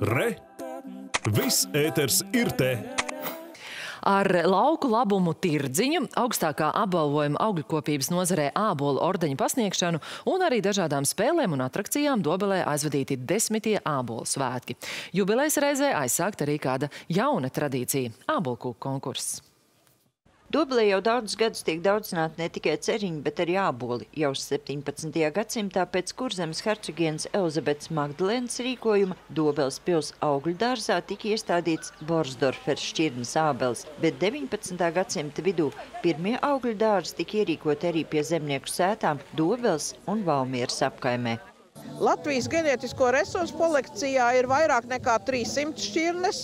Re! Viss ēters ir te! Ar lauku labumu tirdziņu, augstākā apbalvojuma augļkopības nozarē ābolu ordeņu pasniegšanu un arī dažādām spēlēm un atrakcijām Dobelē aizvadīti desmitie ābolu svētki. Jubilejas reizē aizsākt arī kāda jauna tradīcija – ābolkūku konkurss. Dobelē jau daudzus gadus tiek daudzināti ne tikai ceriņi, bet arī āboli. Jau 17. gadsimtā pēc kurzemes hercogienes Elizabetes Magdalēnas rīkojuma Dobeles pils augļu dārzā tika iestādīts Borsdorfers šķirnes ābeles, bet 19. gadsimta vidū pirmie augļu dārzi tika ierīkoti arī pie zemnieku sētām Dobeles un Valmieras apkaimē. Latvijas ģenētisko resursu kolekcijā ir vairāk nekā 300 šķirnes,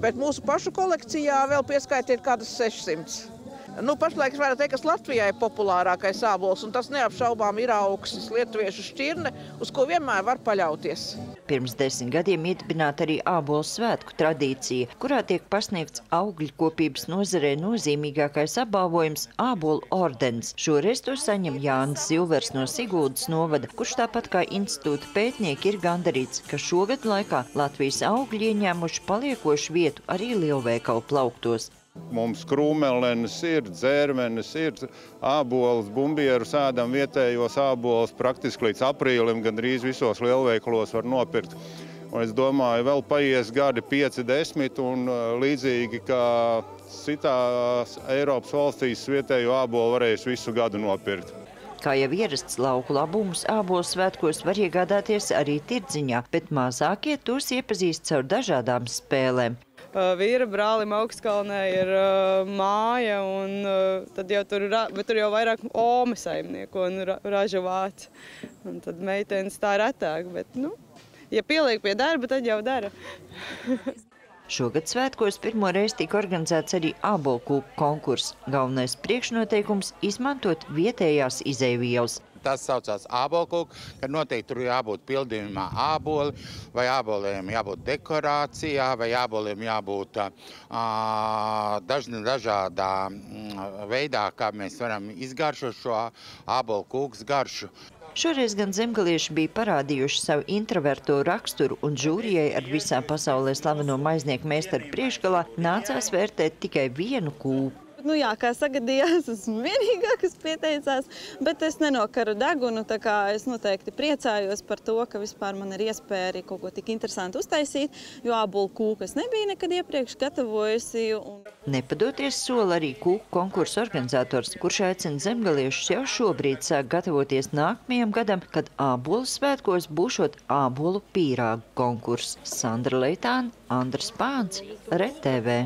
bet mūsu pašu kolekcijā vēl pieskaitiet kādas 600. Nu, pašlaik es varu teikt, ka Latvijā ir populārākais ābols, un tas neapšaubām ir augsts lietuviešu šķirne, uz ko vienmēr var paļauties. Pirms desmit gadiem iedibināta arī ābolu svētku tradīcija, kurā tiek pasniegts augļkopības nozarē nozīmīgākais apbalvojums – ābolu ordens. Šoreiz to saņem Jānis Zilvers no Siguldas novada, kurš tāpat kā institūta pētnieki ir gandarīts, ka šogad laikā Latvijas augļi ieņēmuši paliekošu vietu arī lielveikalu plauktos. Mums krūmelenes ir, dzērmenes ir, ābols, bumbieru sēdam vietējos ābols praktiski līdz aprīlim gandrīz visos lielveikalos var nopirkt. Un es domāju, vēl paies gadi 5-10 un līdzīgi kā citās Eiropas valstīs vietējo ābolu varēs visu gadu nopirkt. Kā jau ierasts lauku labumus, ābolu svētkos var iegādāties arī tirdziņā, bet mazākie tos iepazīst caur dažādām spēlēm. Vīra brālim augstkalnē ir uh, māja, un uh, tad jau tur, bet tur jau vairāk ome saimnieku un ra, raža vāc. Un tad meitenes tā retāk, bet, nu, ja pieliek pie darba, tad jau dara. Šogad svētkos pirmo reizi tika organizēts arī ābolkūku konkurss. Galvenais priekšnoteikums – izmantot vietējās izēvielas. Tas saucās ābolkūku, kad noteikti tur jābūt pildījumā āboli, vai āboliem jābūt dekorācijā, vai āboliem jābūt daž, dažādā veidā, kā mēs varam izgaršot šo ābolkūks garšu. Šoreiz gan zemgalieši bija parādījuši savu introverto raksturu un žūrijai ar visā pasaulē slaveno maiznieku meistaru priekšgalā nācās vērtēt tikai vienu kūpu. Nu jā, kā sagadījās, esmu vienīgā, kas pieteicās, bet es nenokaru degunu, tā kā es noteikti priecājos par to, ka vispār man ir iespēja arī kaut ko tik interesantu uztaisīt, jo ābolu kūkas nebija nekad iepriekš gatavojusi. Un... Nepadoties sola arī kūku konkursu organizators, kurš aicina zemgaliešus jau šobrīd sāk gatavoties nākamajam gadam, kad ābolu svētkos būšot ābolu pīrāgu konkurss. Sandra Leitāna, Andras Pāns, RTV.